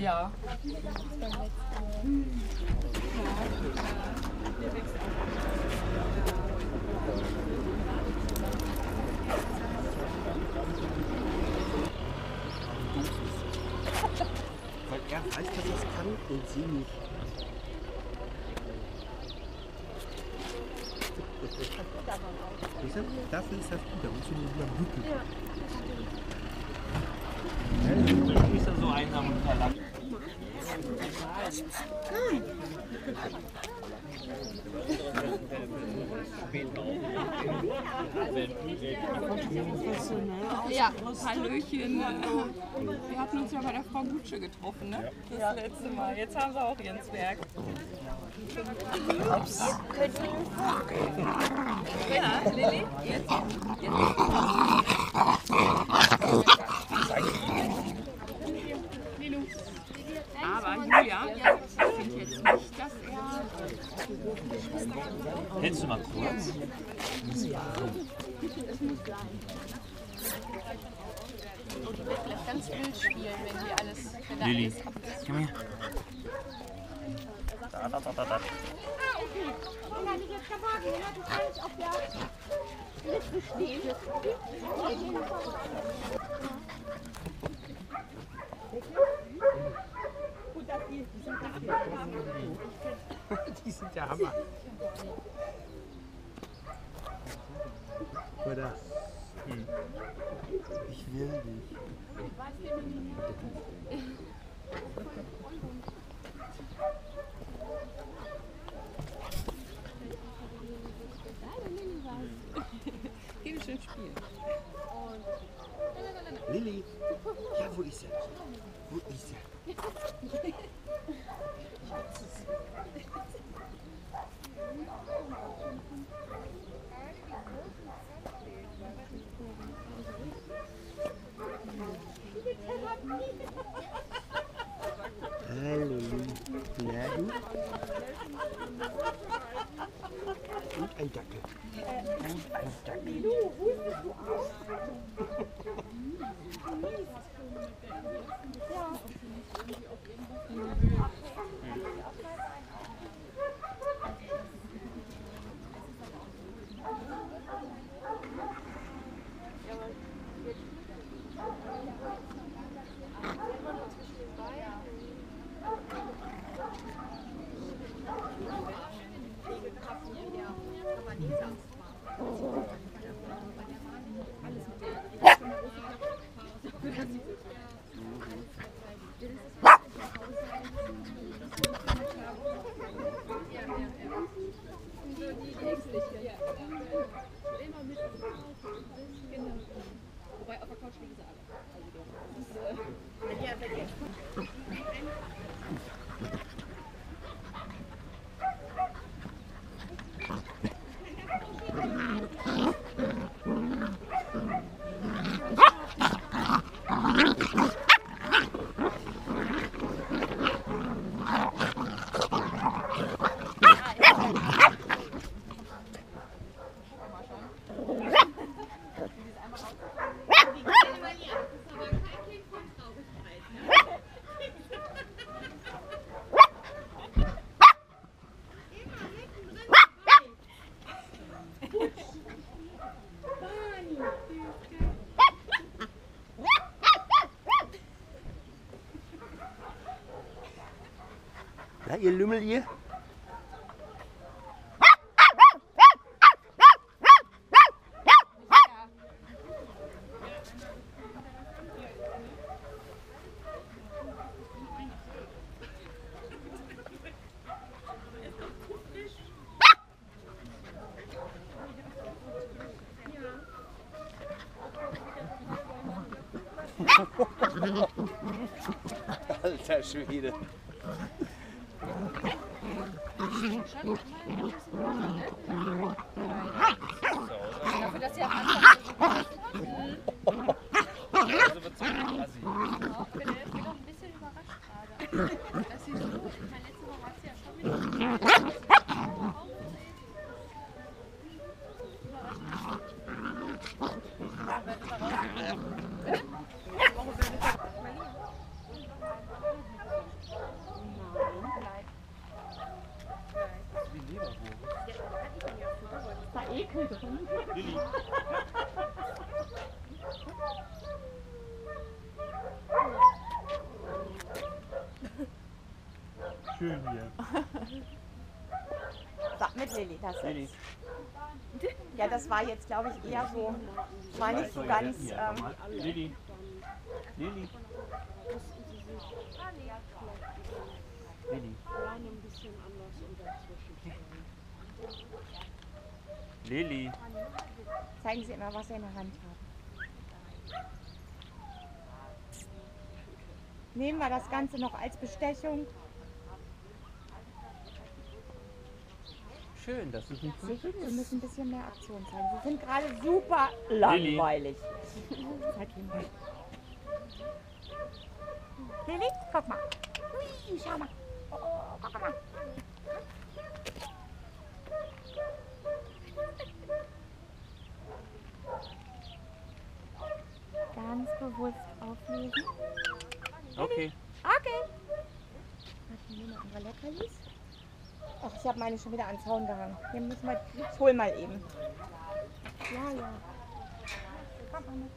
Ja. Weil er weiß, dass er es kann und sie nicht. Dafür ist das gut, da musst du nur überbrücken. Nicht so einsam und verlangt. Ja, Hallöchen. Wir hatten uns ja bei der Frau Gutsche getroffen, ne? Das letzte Mal. Jetzt haben wir auch Jens Werk. Ja, Lilly? Jetzt? Aber Julia, ich finde jetzt nicht, dass er Hältst du mal kurz? Und die wird vielleicht ganz wild spielen, wenn die alles, wenn da Lilly, alles komm her. Da, da, da, da, da. Die sind der Hammer. Oder? Ich will dich. Geh schön spielen. Lilly. Ja, wo ist er? Wo ist er? Hallo, Lilly. Na, du? Und ein Dackel. Und ein Dackel. Na, je lummel hier. Alter Schwede. Dafür, dass sie am Anfang Also wird's richtig noch ein bisschen überrascht gerade. Dass sie so, ich meine, letzte Woche hat sie ja schon wieder Lilly. Schön hier. Sag mit Lilly, das Lilly. ist. Ja, das war jetzt, glaube ich, eher so, war nicht so ganz. Ähm. Lilly. Lilly. Lilly. Lilly. Zeigen Sie immer, was Sie in der Hand haben. Nehmen wir das Ganze noch als Bestechung. Schön, das ist ein Sie, Sie müssen ein bisschen mehr Aktion zeigen. Sie sind gerade super langweilig. Mal. Lilly, guck mal. Hui, schau mal. Oh, guck mal. Ganz bewusst auflesen. Okay. Okay. Nehmen wir unsere Leckerlis. Ach, ich habe meine schon wieder an den Zaun gehangen. Hier müssen wir, ich hol mal eben. Ja, ja. Komm, Anne.